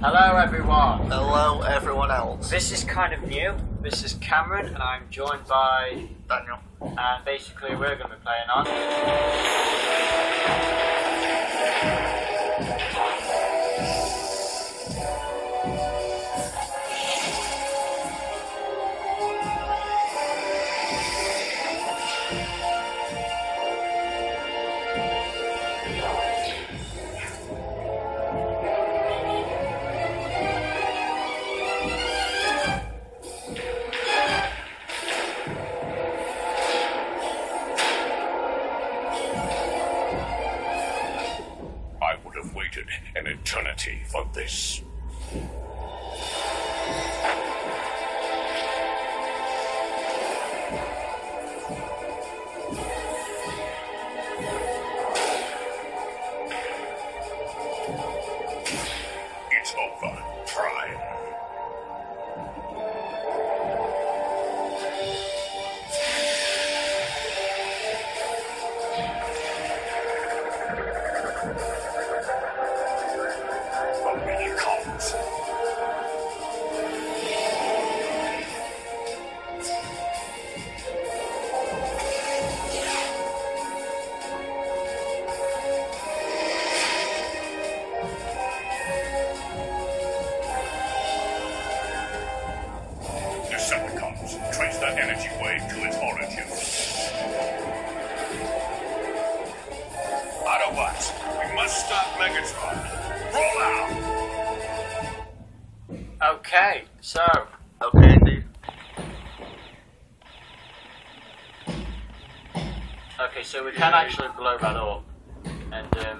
Hello, everyone. Hello, everyone else. This is kind of new. This is Cameron, and I'm joined by Daniel. and basically we're going to be playing on. Eternity for this. Autobots, we must stop Megatron. Roll out! Okay, so Okay, indeed. okay, so we can actually blow that up, and um,